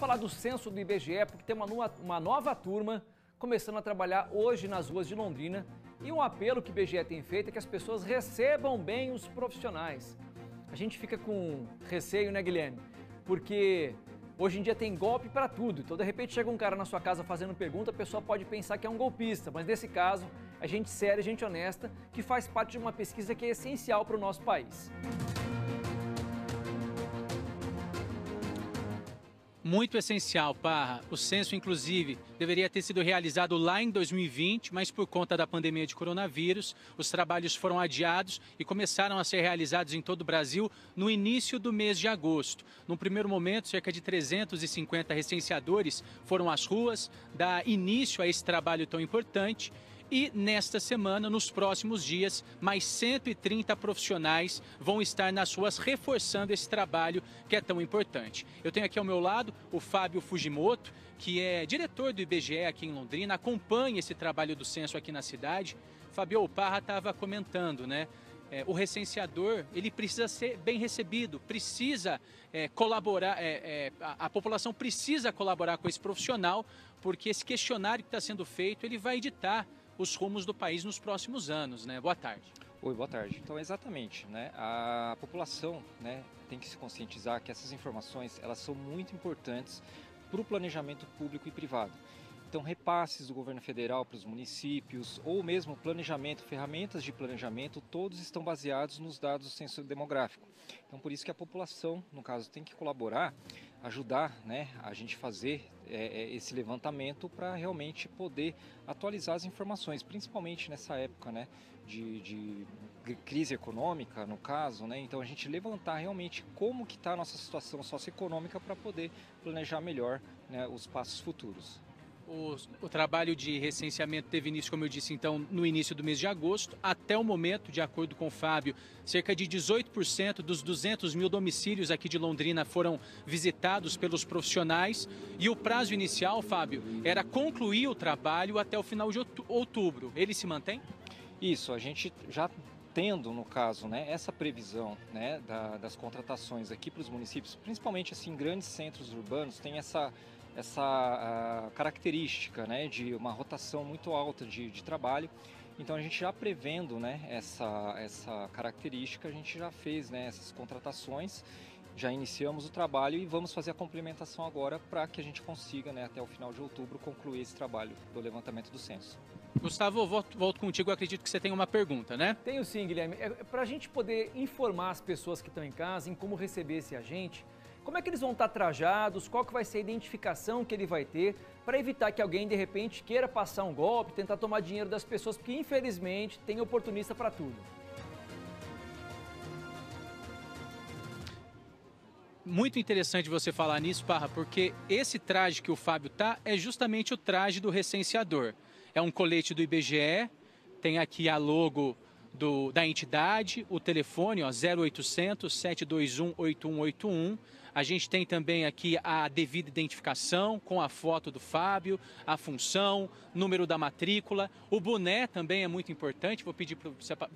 falar do censo do IBGE, porque tem uma, uma nova turma começando a trabalhar hoje nas ruas de Londrina. E um apelo que o IBGE tem feito é que as pessoas recebam bem os profissionais. A gente fica com receio, né, Guilherme? Porque Hoje em dia tem golpe para tudo. Então, de repente, chega um cara na sua casa fazendo pergunta, a pessoa pode pensar que é um golpista. Mas nesse caso, a gente séria, gente honesta, que faz parte de uma pesquisa que é essencial para o nosso país. Muito essencial, Parra. O censo, inclusive, deveria ter sido realizado lá em 2020, mas por conta da pandemia de coronavírus, os trabalhos foram adiados e começaram a ser realizados em todo o Brasil no início do mês de agosto. No primeiro momento, cerca de 350 recenseadores foram às ruas dar início a esse trabalho tão importante e nesta semana, nos próximos dias, mais 130 profissionais vão estar nas ruas reforçando esse trabalho que é tão importante. Eu tenho aqui ao meu lado o Fábio Fujimoto, que é diretor do IBGE aqui em Londrina, acompanha esse trabalho do censo aqui na cidade. Fabio Parra estava comentando, né? É, o recenseador ele precisa ser bem recebido, precisa é, colaborar, é, é a, a, população precisa colaborar com esse profissional, porque esse questionário que está sendo feito ele vai editar os rumos do país nos próximos anos, né? Boa tarde. Oi, boa tarde. Então, exatamente, né? A população, né, tem que se conscientizar que essas informações, elas são muito importantes para o planejamento público e privado. Então, repasses do governo federal para os municípios, ou mesmo planejamento, ferramentas de planejamento, todos estão baseados nos dados do censo demográfico. Então, por isso que a população, no caso, tem que colaborar, ajudar né, a gente fazer é, é esse levantamento para realmente poder atualizar as informações, principalmente nessa época né, de, de crise econômica, no caso. Né, então, a gente levantar realmente como que está a nossa situação socioeconômica para poder planejar melhor né, os passos futuros. O, o, trabalho de recenseamento teve início, como eu disse, então, no início do mês de agosto. Até o momento, de acordo com o Fábio, cerca de 18% dos 200 mil domicílios aqui de Londrina foram visitados pelos profissionais. E o prazo inicial, Fábio, era concluir o trabalho até o final de outubro. Ele se mantém? Isso, a gente já tendo, no caso, né, essa previsão né, da, das contratações aqui para os municípios, principalmente assim, grandes centros urbanos, tem essa essa característica né, de uma rotação muito alta de, de, trabalho. Então a gente já prevendo né, essa, essa característica, a gente já fez né, essas contratações, já iniciamos o trabalho e vamos fazer a complementação agora para que a gente consiga, né, até o final de outubro, concluir esse trabalho do levantamento do censo. Gustavo, volto, volto contigo. Eu acredito que você tem uma pergunta, né? Tenho sim, Guilherme. É, para a gente poder informar as pessoas que estão em casa em como receber esse agente, como é que eles vão estar trajados? Qual que vai ser a identificação que ele vai ter para evitar que alguém de repente queira passar um golpe, tentar tomar dinheiro das pessoas, porque infelizmente tem oportunista para tudo. Muito interessante você falar nisso, Parra, porque esse traje que o Fábio tá é justamente o traje do recenseador. É um colete do IBGE, tem aqui a logo do, da entidade, o telefone, ó, 0800 721 8181 a gente tem também aqui a devida identificação com a foto do Fábio, a função, número da matrícula. O boné também é muito importante. Vou pedir para.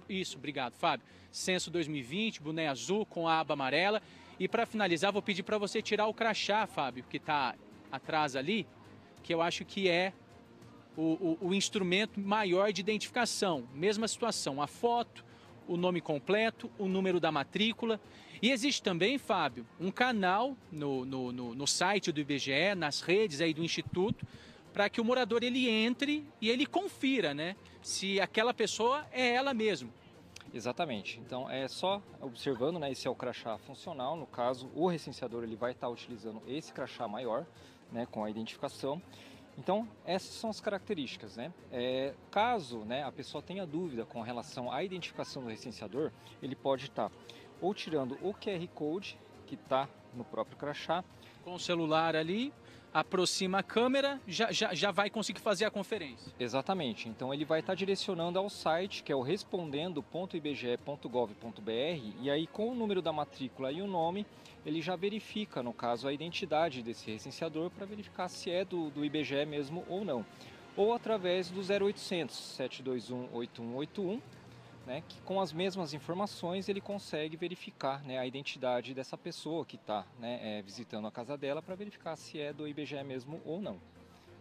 Isso, obrigado, Fábio. Censo 2020, boné azul com a aba amarela. E para finalizar, vou pedir para você tirar o crachá, Fábio, que está atrás ali, que eu acho que é o, o, o instrumento maior de identificação. Mesma situação, a foto, o nome completo, o número da matrícula. E existe também, Fábio, um canal no, no, no, no site do IBGE, nas redes aí do Instituto, para que o morador ele entre e ele confira, né, se aquela pessoa é ela mesmo. Exatamente. Então é só observando, né, esse é o crachá funcional. No caso, o recenseador ele vai estar utilizando esse crachá maior, né, com a identificação. Então, essas são as características. Né? É, caso né, a pessoa tenha dúvida com relação à identificação do recenseador, ele pode estar ou tirando o QR Code que está no próprio crachá. Com o celular ali, aproxima a câmera, já, já, já vai conseguir fazer a conferência. Exatamente. Então ele vai estar direcionando ao site que é o respondendo.ibge.gov.br e aí com o número da matrícula e o nome, ele já verifica, no caso, a identidade desse recenseador para verificar se é do, do IBGE mesmo ou não. Ou através do 0800 721 8181 né, que com as mesmas informações ele consegue verificar né, a identidade dessa pessoa que está né, é, visitando a casa dela para verificar se é do IBGE mesmo ou não.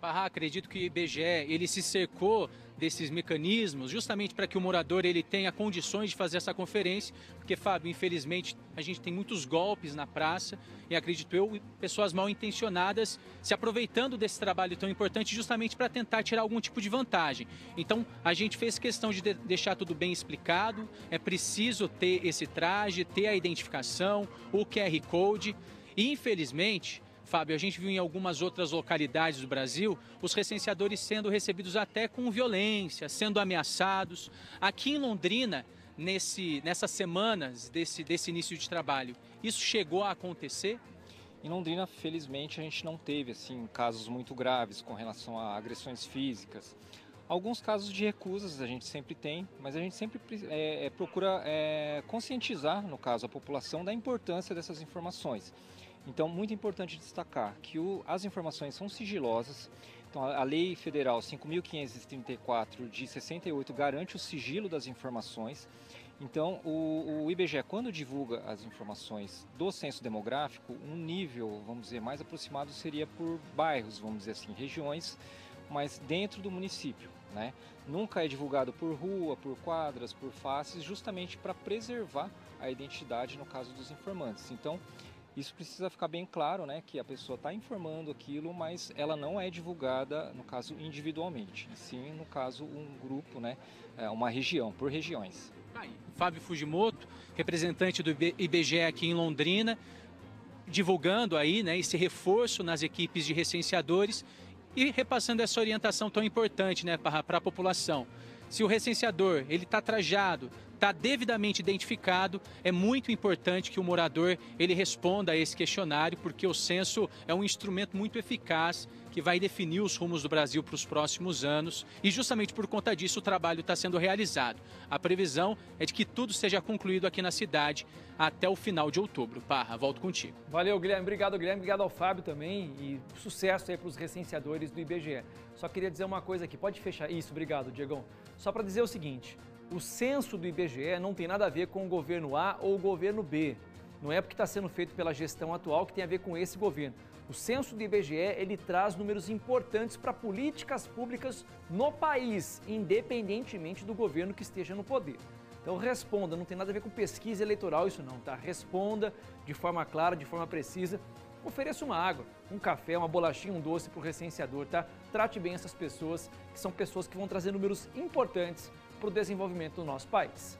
Parra, acredito que o IBGE ele se cercou desses mecanismos justamente para que o morador ele tenha condições de fazer essa conferência, porque Fábio, infelizmente a gente tem muitos golpes na praça e acredito eu pessoas mal intencionadas se aproveitando desse trabalho tão importante justamente para tentar tirar algum tipo de vantagem. Então a gente fez questão de deixar tudo bem explicado. É preciso ter esse traje, ter a identificação, o QR code. E infelizmente Fábio, a gente viu em algumas outras localidades do Brasil os recenseadores sendo recebidos até com violência, sendo ameaçados. Aqui em Londrina, nesse, nessas semanas desse, desse início de trabalho, isso chegou a acontecer? Em Londrina, felizmente, a gente não teve assim casos muito graves com relação a agressões físicas. Alguns casos de recusas a gente sempre tem, mas a gente sempre é, é, procura é, conscientizar, no caso, a população da importância dessas informações. Então, muito importante destacar que o, as informações são sigilosas. Então, a, a Lei Federal 5.534 de 68 garante o sigilo das informações. Então, o, o, IBGE, quando divulga as informações do censo demográfico, um nível, vamos dizer, mais aproximado seria por bairros, vamos dizer assim, regiões, mas dentro do município. Né? Nunca é divulgado por rua, por quadras, por faces, justamente para preservar a identidade, no caso dos informantes. Então, isso precisa ficar bem claro, né, que a pessoa está informando aquilo, mas ela não é divulgada, no caso, individualmente, sim, no caso, um grupo, né, é, uma região, por regiões. Aí, Fábio Fujimoto, representante do IBGE aqui em Londrina, divulgando aí, né, esse reforço nas equipes de recenseadores e repassando essa orientação tão importante, né, para a população. Se o recenseador ele está trajado, está devidamente identificado, é muito importante que o morador ele responda a esse questionário, porque o censo é um instrumento muito eficaz que vai definir os rumos do Brasil para os próximos anos e justamente por conta disso o trabalho está sendo realizado. A previsão é de que tudo seja concluído aqui na cidade até o final de outubro. Parra, volto contigo. Valeu, Guilherme. Obrigado, Guilherme. Obrigado ao Fábio também e sucesso aí para os recenseadores do IBGE. Só queria dizer uma coisa aqui. Pode fechar isso, obrigado, Diegão. Só para dizer o seguinte: o censo do IBGE não tem nada a ver com o governo A ou o governo B. Não é porque está sendo feito pela gestão atual que tem a ver com esse governo. O censo do IBGE ele traz números importantes para políticas públicas no país, independentemente do governo que esteja no poder. Então responda, não tem nada a ver com pesquisa eleitoral isso não, tá? Responda de forma clara, de forma precisa. Ofereça uma água, um café, uma bolachinha, um doce para o recenseador, tá? Trate bem essas pessoas, que são pessoas que vão trazer números importantes para o desenvolvimento do nosso país.